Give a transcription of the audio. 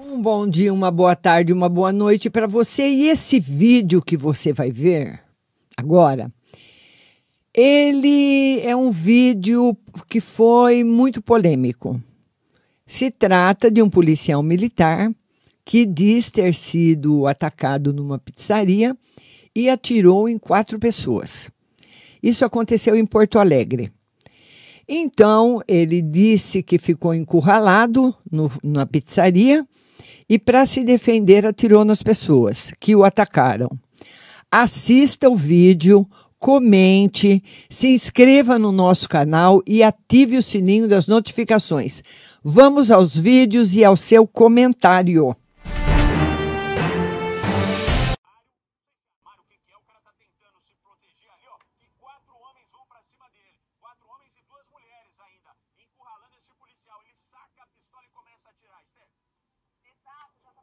Um bom dia, uma boa tarde, uma boa noite para você. E esse vídeo que você vai ver agora, ele é um vídeo que foi muito polêmico. Se trata de um policial militar que diz ter sido atacado numa pizzaria e atirou em quatro pessoas. Isso aconteceu em Porto Alegre. Então, ele disse que ficou encurralado no, na pizzaria e, para se defender, atirou nas pessoas que o atacaram. Assista o vídeo, comente, se inscreva no nosso canal e ative o sininho das notificações. Vamos aos vídeos e ao seu comentário. contato, já está